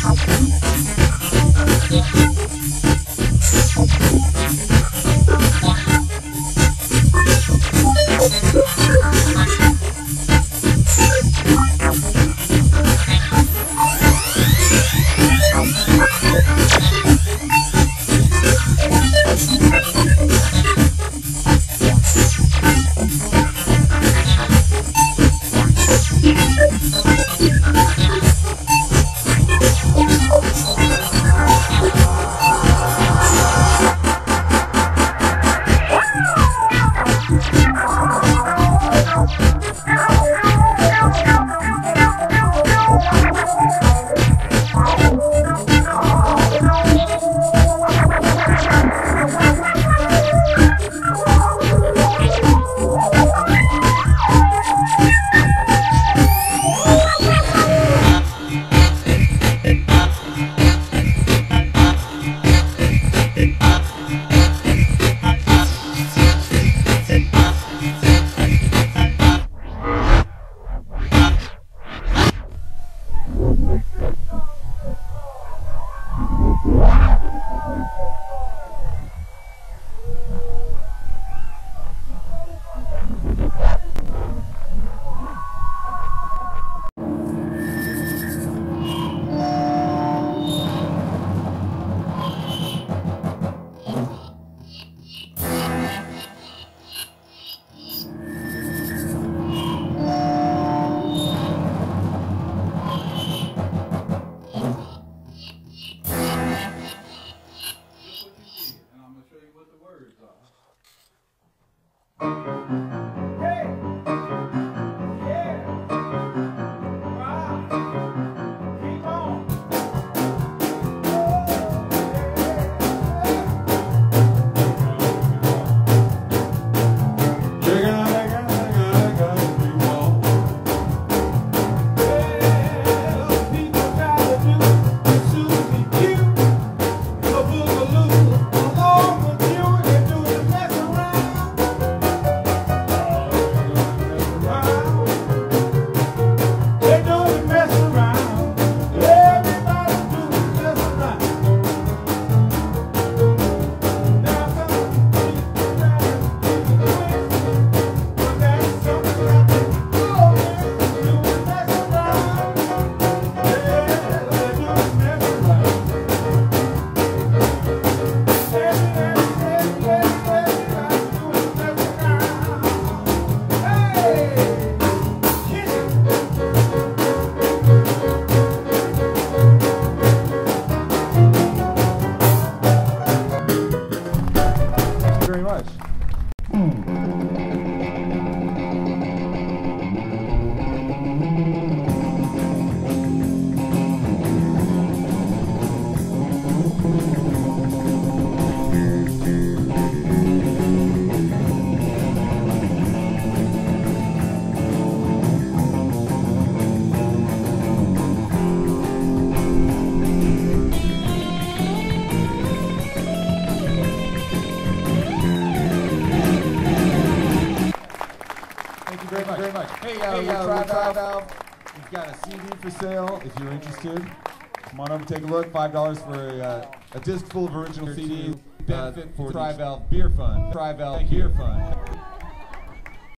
Thank you. Very much. Hey, uh, hey, uh, Tri Valve. We've got a CD for sale if you're interested. Come on over, take a look. Five dollars for a, uh, a disc full of original CDs. Benefit for Tri Valve Beer Fund. Tri Valve Beer Fund.